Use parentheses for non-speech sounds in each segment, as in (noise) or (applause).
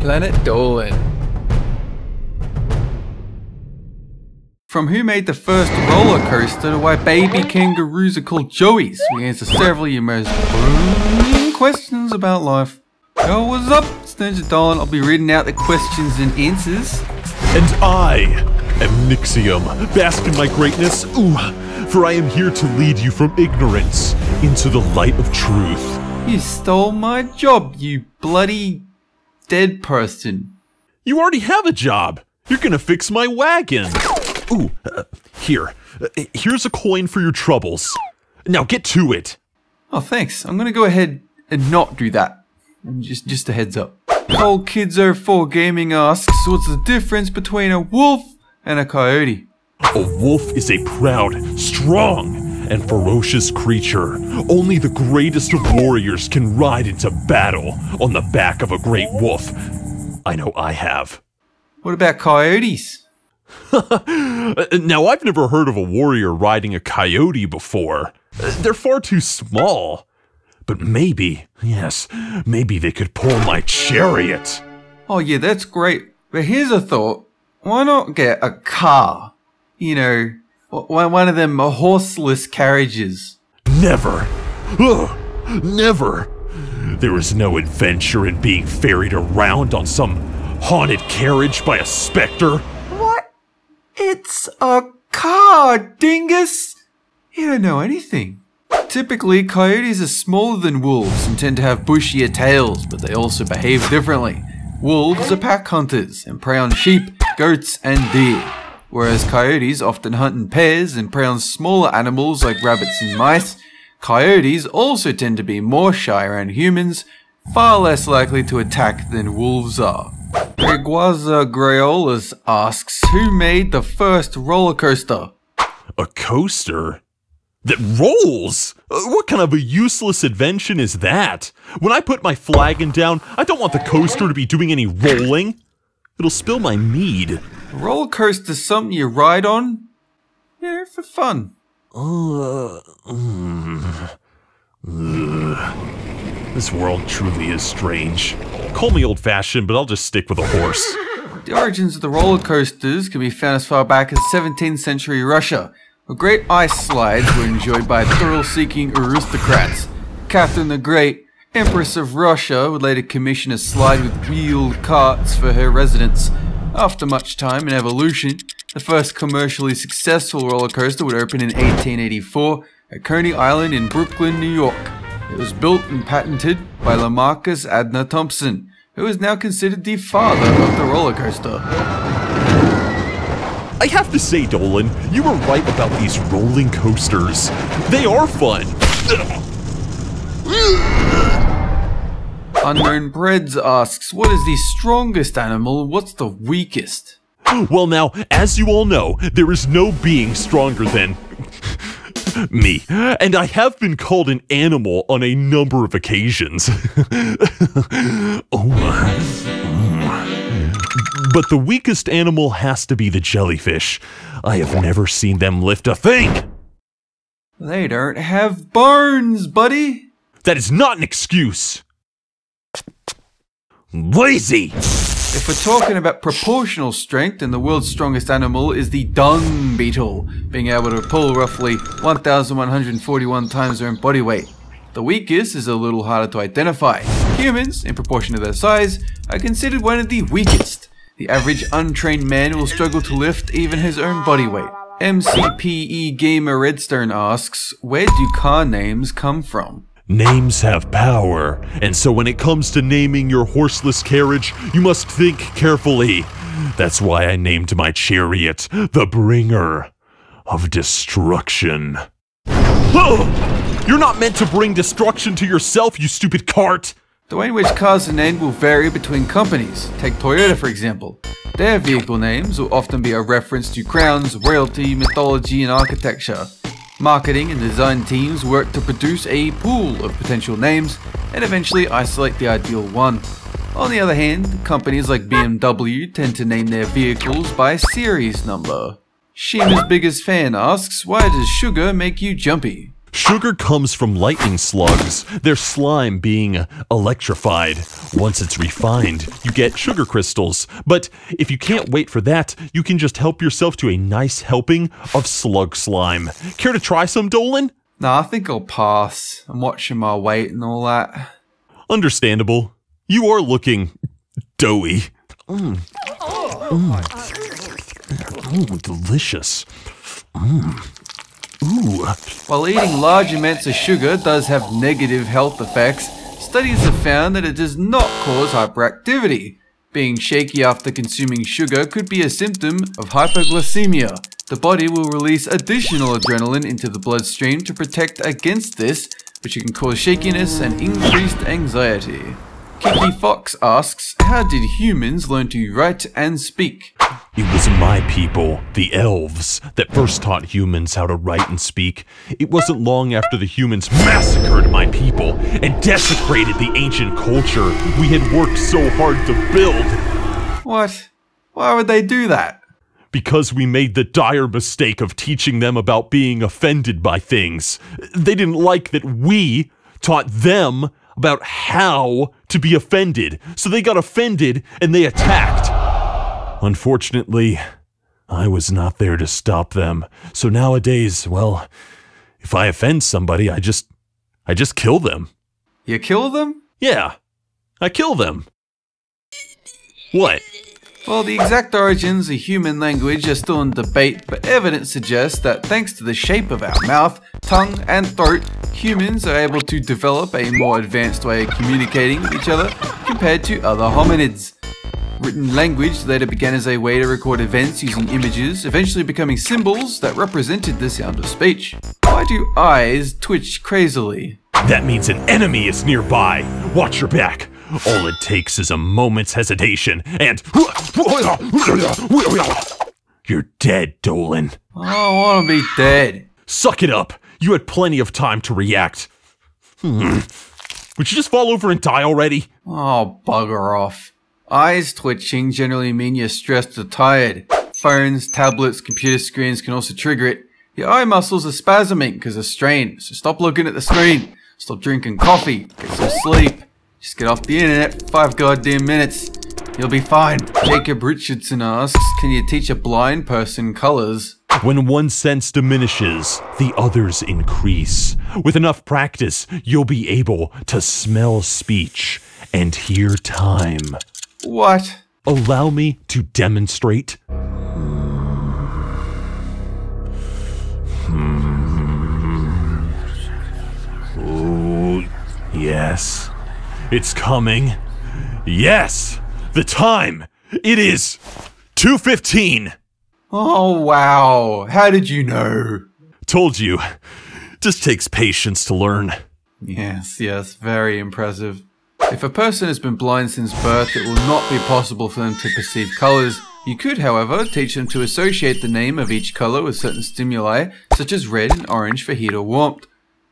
Planet Dolan. From who made the first roller coaster to why baby kangaroos are called joeys, we answer several of your most burning questions about life. Yo, what's up? It's Ninja Dolan. I'll be reading out the questions and answers. And I am Nixxiom, bask in my greatness, ooh, for I am here to lead you from ignorance into the light of truth. You stole my job, you bloody dead person. You already have a job. You're gonna fix my wagon. Ooh, uh, here. Uh, here's a coin for your troubles. Now get to it. Oh, thanks. I'm gonna go ahead and not do that. Just, just a heads up. Old Kids 04 Gaming asks, what's the difference between a wolf and a coyote? A wolf is a proud, strong, and ferocious creature. Only the greatest of warriors can ride into battle on the back of a great wolf. I know I have. What about coyotes? (laughs) Now, I've never heard of a warrior riding a coyote before. They're far too small. But maybe, yes, maybe they could pull my chariot. Oh yeah, that's great. But here's a thought. Why not get a car? You know, one of them horseless carriages. Never. Ugh, never. There is no adventure in being ferried around on some haunted carriage by a specter. What? It's a car, dingus! You don't know anything. Typically, coyotes are smaller than wolves and tend to have bushier tails, but they also behave differently. Wolves are pack hunters and prey on sheep, goats, and deer, whereas coyotes often hunt in pairs and prey on smaller animals like rabbits and mice. Coyotes also tend to be more shy around humans, far less likely to attack than wolves are. Gregoisa Grayolas asks, who made the first roller coaster? A coaster? That rolls? Uh, What kind of a useless invention is that? When I put my flagon down, I don't want the coaster to be doing any rolling. It'll spill my mead. A roller coaster's something you ride on? Yeah, for fun. Uh, mm, ugh. This world truly is strange. Call me old fashioned, but I'll just stick with a horse. (laughs) The origins of the roller coasters can be found as far back as 17th century Russia, where great ice slides were enjoyed by thrill-seeking aristocrats. Catherine the Great, Empress of Russia, would later commission a slide with wheeled carts for her residents. After much time and evolution, the first commercially successful roller coaster would open in 1884 at Coney Island in Brooklyn, New York. It was built and patented by Lamarcus Adna Thompson, who is now considered the father of the roller coaster. I have to say, Dolan, you were right about these rolling coasters. They are fun. (laughs) Unknown Breads asks, what is the strongest animal? What's the weakest? Well, now, as you all know, there is no being stronger than (laughs) me, and I have been called an animal on a number of occasions. (laughs) oh, but the weakest animal has to be the jellyfish. I have never seen them lift a thing. They don't have bones, buddy. That is not an excuse. Lazy. If we're talking about proportional strength, then the world's strongest animal is the dung beetle, being able to pull roughly 1,141 times their own body weight. The weakest is a little harder to identify. Humans, in proportion to their size, are considered one of the weakest. The average untrained man will struggle to lift even his own body weight. MCPE Gamer Redstone asks, where do car names come from? Names have power, and so when it comes to naming your horseless carriage, you must think carefully. That's why I named my chariot the Bringer of Destruction. You're not meant to bring destruction to yourself, you stupid cart! The way in which cars are named will vary between companies. Take Toyota for example. Their vehicle names will often be a reference to crowns, royalty, mythology, and architecture. Marketing and design teams work to produce a pool of potential names and eventually isolate the ideal one. On the other hand, companies like BMW tend to name their vehicles by series number. Shima's biggest fan asks, why does sugar make you jumpy? Sugar comes from lightning slugs, their slime being electrified. Once it's refined, you get sugar crystals. But if you can't wait for that, you can just help yourself to a nice helping of slug slime. Care to try some, Dolan? Nah, I think I'll pass. I'm watching my weight and all that. Understandable. You are looking doughy. Mm. mm. mm. delicious. Mm. Ooh. While eating large amounts of sugar does have negative health effects, studies have found that it does not cause hyperactivity. Being shaky after consuming sugar could be a symptom of hypoglycemia. The body will release additional adrenaline into the bloodstream to protect against this, which can cause shakiness and increased anxiety. Kiki Fox asks, how did humans learn to write and speak? It was my people, the elves, that first taught humans how to write and speak. It wasn't long after the humans massacred my people and desecrated the ancient culture we had worked so hard to build. What? Why would they do that? Because we made the dire mistake of teaching them about being offended by things. They didn't like that we taught them about how to be offended, so they got offended and they attacked. Unfortunately, I was not there to stop them. So nowadays, well, if I offend somebody, I just I just kill them. You kill them? Yeah. I kill them. What? Well, the exact origins of human language are still in debate, but evidence suggests that thanks to the shape of our mouth, tongue, and throat, humans are able to develop a more advanced way of communicating with each other compared to other hominids. Written language later began as a way to record events using images, eventually becoming symbols that represented the sound of speech. Why do eyes twitch crazily? That means an enemy is nearby. Watch your back. All it takes is a moment's hesitation, and you're dead, Dolan. I don't want to be dead. Suck it up. You had plenty of time to react. Hmm. Would you just fall over and die already? Oh, bugger off. Eyes twitching generally mean you're stressed or tired. Phones, tablets, computer screens can also trigger it. Your eye muscles are spasming because of strain, so stop looking at the screen. Stop drinking coffee. Get some sleep. Just get off the internet for five goddamn minutes. You'll be fine. Jacob Richardson asks, can you teach a blind person colors? When one sense diminishes, the others increase. With enough practice, you'll be able to smell speech and hear time. What? Allow me to demonstrate. Oh, yes. It's coming. Yes! The time! It is 2.15! Oh, wow. How did you know? Told you. Just takes patience to learn. Yes, yes, very impressive. If a person has been blind since birth, it will not be possible for them to perceive colors. You could, however, teach them to associate the name of each color with certain stimuli, such as red and orange for heat or warmth.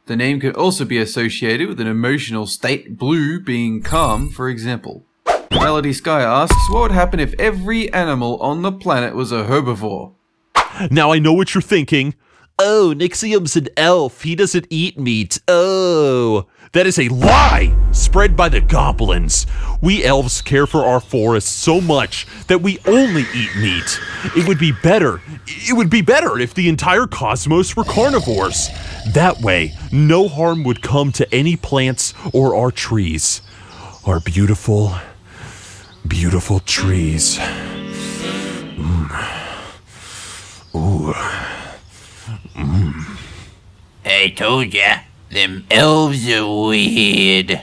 The name could also be associated with an emotional state, blue being calm, for example. Melody Sky asks, what would happen if every animal on the planet was a herbivore? Now I know what you're thinking. Oh, Nixxiom's an elf. He doesn't eat meat. Oh. That is a lie spread by the goblins. We elves care for our forests so much that we only eat meat. It would be better. It would be better if the entire cosmos were carnivores. That way, no harm would come to any plants or our trees. Our beautiful, beautiful trees. Mm. Ooh. Mm. I told ya. Them elves are weird.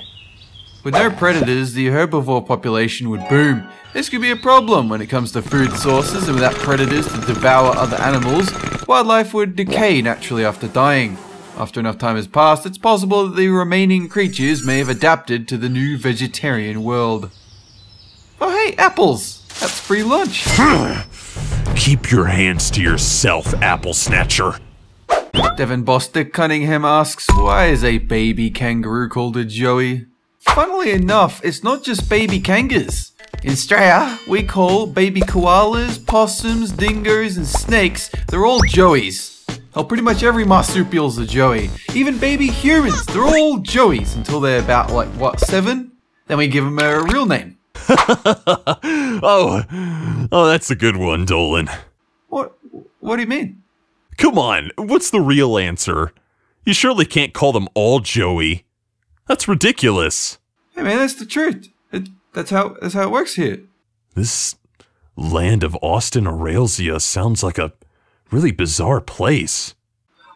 With no predators, the herbivore population would boom. This could be a problem when it comes to food sources and without predators to devour other animals, wildlife would decay naturally after dying. After enough time has passed, it's possible that the remaining creatures may have adapted to the new vegetarian world. Oh hey, apples! That's free lunch! (laughs) Keep your hands to yourself, apple snatcher. Devin Bostic Cunningham asks, why is a baby kangaroo called a joey? Funnily enough, it's not just baby kangas. In Australia, we call baby koalas, possums, dingoes, and snakes, they're all joeys. Oh, pretty much every marsupial's a Joey. Even baby humans, they're all Joeys until they're about, like, what, seven? Then we give them a real name. (laughs) oh, oh, that's a good one, Dolan. What, what do you mean? Come on, what's the real answer? You surely can't call them all Joey. That's ridiculous. Hey man, that's the truth. It, that's how that's how it works here. This land of Austin Auralsia sounds like a really bizarre place.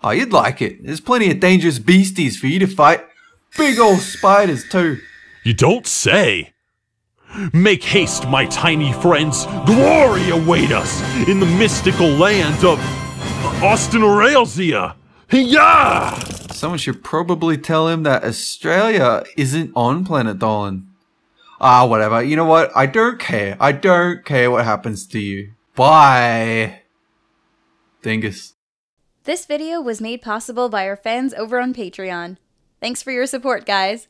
Oh, you'd like it. There's plenty of dangerous beasties for you to fight. Big old spiders too. You don't say. Make haste, my tiny friends. Glory await us in the mystical land of Austin Auralsia. Yeah! Someone should probably tell him that Australia isn't on planet Dolan. Ah, whatever. You know what? I don't care. I don't care what happens to you. Bye. Dingus. This video was made possible by our fans over on Patreon. Thanks for your support, guys.